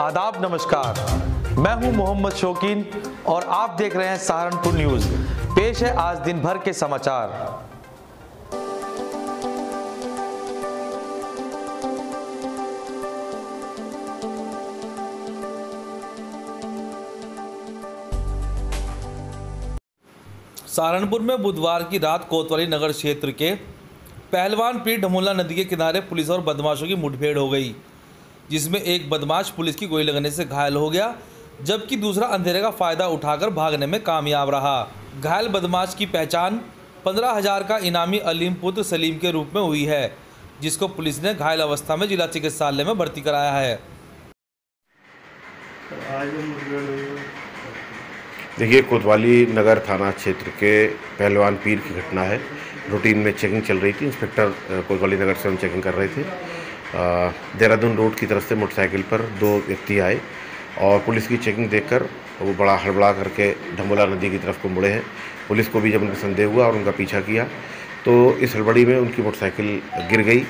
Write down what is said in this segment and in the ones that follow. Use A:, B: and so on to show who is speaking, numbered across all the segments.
A: आदाब, नमस्कार। मैं हूँ मोहम्मद शौकीन और आप देख रहे हैं सहारनपुर न्यूज़। पेश है आज दिन भर के समाचार। सहारनपुर में बुधवार की रात कोतवाली नगर क्षेत्र के पहलवान पीर ढमोला नदी के किनारे पुलिस और बदमाशों की मुठभेड़ हो गई। जिसमें एक बदमाश पुलिस की गोली लगने से घायल हो गया, जबकि दूसरा अंधेरे का फ़ायदा उठाकर भागने में कामयाब रहा। घायल बदमाश की पहचान पंद्रह हज़ार का इनामी अलीम पुत्र सलीम के रूप में हुई है, जिसको पुलिस ने घायल अवस्था में जिला चिकित्सालय में भर्ती कराया है।
B: देखिए, कोतवाली नगर थाना क्षेत्र के पहलवान पीर की घटना है। रूटीन में चेकिंग चल रही थी। इंस्पेक्टर कोतवाली नगर से हम चेकिंग कर रहे थे। देहरादून रोड की तरफ़ से मोटरसाइकिल पर दो व्यक्ति आए और पुलिस की चेकिंग देखकर वो बड़ा हड़बड़ा करके ढमोला नदी की तरफ़ को मुड़े हैं। पुलिस को भी जब उनका संदेह हुआ और उनका पीछा किया तो इस हड़बड़ी में उनकी मोटरसाइकिल गिर गई।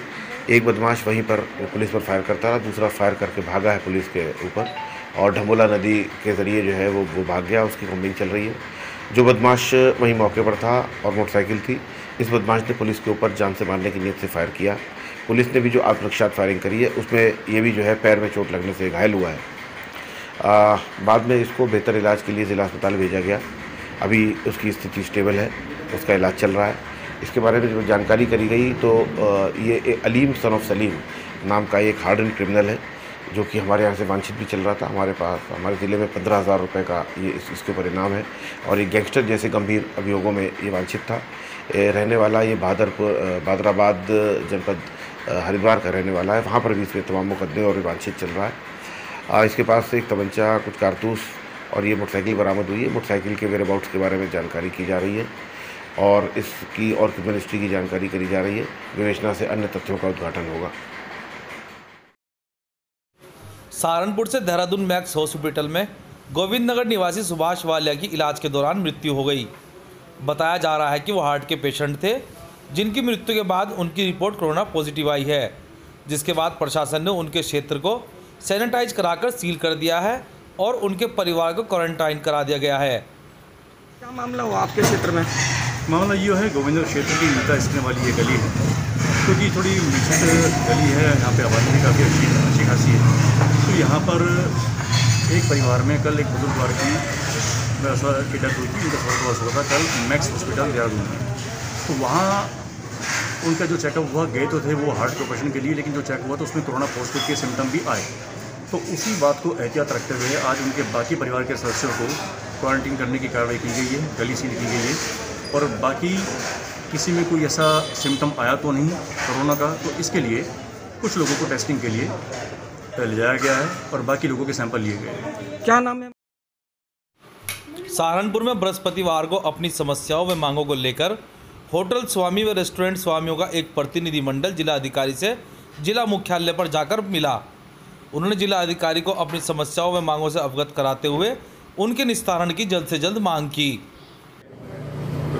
B: एक बदमाश वहीं पर पुलिस पर फायर करता रहा, दूसरा फायर करके भागा है पुलिस के ऊपर और ढमोला नदी के ज़रिए जो है वो वो भाग गया, उसकी कॉम्बिंग चल रही है। जो बदमाश वहीं मौके पर था और मोटरसाइकिल थी इस बदमाश ने पुलिस के ऊपर जान से मारने की नीयत से फायर किया। पुलिस ने भी जो आत्मरक्षात फायरिंग करी है उसमें ये भी जो है पैर में चोट लगने से घायल हुआ है। आ, बाद में इसको बेहतर इलाज के लिए ज़िला अस्पताल भेजा गया। अभी उसकी स्थिति स्टेबल है उसका इलाज चल रहा है। इसके बारे में जो जानकारी करी गई तो ये अलीम सन ऑफ़ सलीम नाम का एक हार्ड एंड क्रिमिनल है। जो कि हमारे यहाँ से वांछित भी चल रहा था। हमारे पास हमारे ज़िले में पंद्रह हज़ार रुपये का ये इस, इसके ऊपर इनाम है और ये गैंगस्टर जैसे गंभीर अभियोगों में ये वांछित था। ए, रहने वाला ये बहादरपुर बादराबाद जनपद हरिद्वार का रहने वाला है। वहाँ पर भी इसमें तमाम मुकदमे और वांछित चल रहा है। आ, इसके पास से एक तमंचा कुछ कारतूस और ये मोटरसाइकिल बरामद हुई है। मोटरसाइकिल के वेयर अबाउट्स के बारे में जानकारी की जा रही है और इसकी और क्रिमिनल हिस्ट्री की जानकारी करी जा रही है। विवेचना से अन्य तथ्यों का उद्घाटन होगा।
A: सहारनपुर से देहरादून मैक्स हॉस्पिटल में गोविंद नगर निवासी सुभाष वालिया की इलाज के दौरान मृत्यु हो गई। बताया जा रहा है कि वो हार्ट के पेशेंट थे जिनकी मृत्यु के बाद उनकी रिपोर्ट कोरोना पॉजिटिव आई है जिसके बाद प्रशासन ने उनके क्षेत्र को सैनिटाइज कराकर सील कर दिया है और उनके परिवार को क्वारंटाइन करा दिया गया है।
C: क्या मामला हुआ आपके क्षेत्र में?
D: मामला ये है गोविंद क्षेत्र की मीता स्कने वाली ये गली है। क्योंकि थोड़ी मिक्सड गली है, यहाँ पे आबादी भी काफ़ी अच्छी अच्छी खासी है। तो यहाँ पर एक परिवार में कल एक बुज़ुर्ग वार की की डेथ हुई थी उनका स्वर्गवास हुआ था कल मैक्स हॉस्पिटल देहरादून में। तो वहाँ उनका जो चेकअप हुआ, गए तो थे वो हार्ट के ऑपरेशन के लिए, लेकिन जो चेक हुआ तो उसमें कोरोना पॉजिटिव के सिम्टम भी आए। तो उसी बात को एहतियात रखते हुए आज उनके बाकी परिवार के सदस्यों को क्वारंटीन करने की कार्रवाई की गई है, गली सील की गई है। और बाकी किसी में कोई ऐसा सिम्टम आया तो नहीं कोरोना का तो इसके लिए कुछ लोगों को टेस्टिंग के लिए ले जाया गया है और बाकी लोगों के सैंपल लिए गए हैं।
C: क्या नाम है?
A: सहारनपुर में बृहस्पतिवार को अपनी समस्याओं व मांगों को लेकर होटल स्वामी व रेस्टोरेंट स्वामियों का एक प्रतिनिधिमंडल जिला अधिकारी से जिला मुख्यालय पर जाकर मिला। उन्होंने जिला अधिकारी को अपनी समस्याओं व मांगों से अवगत कराते हुए उनके निस्तारण की जल्द से जल्द मांग की।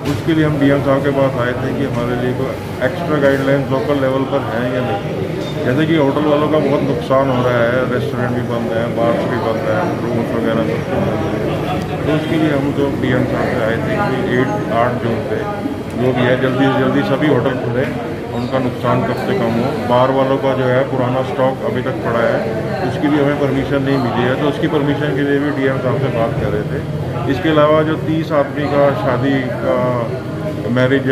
E: उसके लिए हम डीएम साहब के पास आए थे कि हमारे लिए कोई एक्स्ट्रा गाइडलाइंस लोकल लेवल पर हैं या नहीं। जैसे कि होटल वालों का बहुत नुकसान हो रहा है रेस्टोरेंट भी बंद हैं बार्स भी बंद हैं रूम्स वगैरह सब तो उसके लिए हम जो डीएम साहब से आए थे कि एट आठ जून से। जो भी है, जल्दी से जल्दी सभी होटल खुले। उनका नुकसान कब से कम हो? बार वालों का जो है, पुराना स्टॉक अभी तक पड़ा है। उसकी भी हमें परमिशन नहीं मिली है। तो उसकी परमिशन के लिए भी डीएम साहब से बात कर रहे थे। इसके अलावा जो तीस आदमी का शादी का मैरिज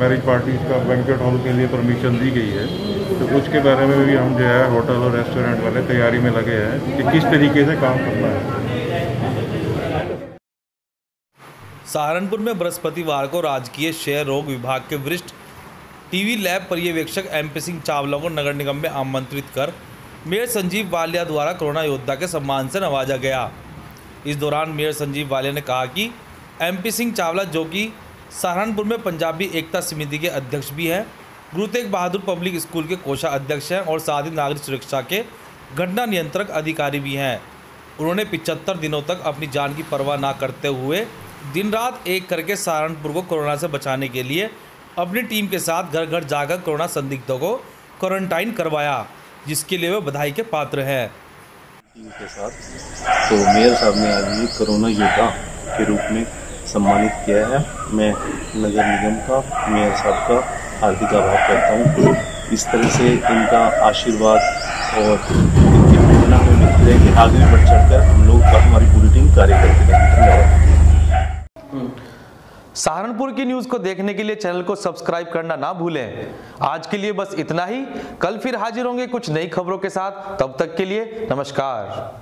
E: मैरिज पार्टीज़ का बैंकेट हॉल के लिए परमिशन दी गई है। तो उसके बारे में भी हम जो है, होटल और रेस्टोरेंट वाले तैयारी में लगे हैं कि किस तरीके से काम करना है।
A: सहारनपुर में बृहस्पतिवार को राजकीय क्षय रोग विभाग के वरिष्ठ टीवी लैब पर्यवेक्षक एम पी सिंह चावला को नगर निगम में आमंत्रित कर मेयर संजीव वालिया द्वारा कोरोना योद्धा के सम्मान से नवाजा गया। इस दौरान मेयर संजीव वालिया ने कहा कि एम पी सिंह चावला, जो कि सहारनपुर में पंजाबी एकता समिति के अध्यक्ष भी हैं, गुरु तेग बहादुर पब्लिक स्कूल के कोषा अध्यक्ष हैं और साथ ही नागरिक सुरक्षा के घटना नियंत्रक अधिकारी भी हैं। उन्होंने पिचहत्तर दिनों तक अपनी जान की परवाह ना करते हुए दिन रात एक करके सहारनपुर को कोरोना से बचाने के लिए अपनी टीम के साथ घर घर जाकर कोरोना संदिग्धों को क्वारंटाइन करवाया, जिसके लिए वे बधाई के पात्र हैं।
F: टीम के साथ। तो मेयर साहब ने आज ये कोरोना योद्धा के रूप में सम्मानित किया है। मैं नगर निगम का, मेयर साहब का हार्दिक आभार करता हूँ। इस तरह से इनका आशीर्वाद और इनकी प्रेरणा हमें मिलती रहे कि आगे बढ़ चढ़कर हम लोग का हमारी पूरी टीम कार्य करती रहे। धन्यवाद।
A: सहारनपुर की न्यूज़ को देखने के लिए चैनल को सब्सक्राइब करना ना भूलें। आज के लिए बस इतना ही। कल फिर हाजिर होंगे कुछ नई खबरों के साथ। तब तक के लिए नमस्कार।